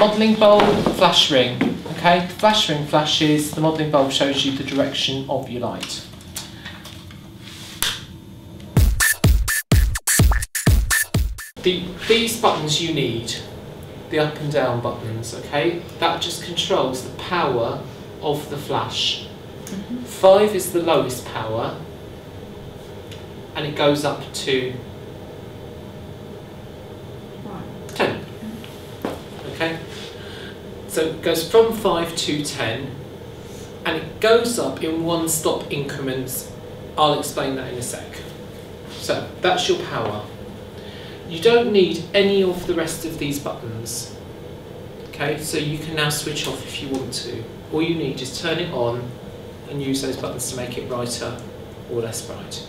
Modelling bulb, flash ring. Okay, the flash ring flashes, the modelling bulb shows you the direction of your light. The, these buttons you need, the up and down buttons, okay, that just controls the power of the flash. Mm-hmm. Five is the lowest power, and it goes up to Right. 10. Okay? So it goes from 5 to 10 and it goes up in one stop increments. I'll explain that in a sec. So that's your power. You don't need any of the rest of these buttons. Okay, so you can now switch off if you want to. All you need is turn it on and use those buttons to make it brighter or less bright.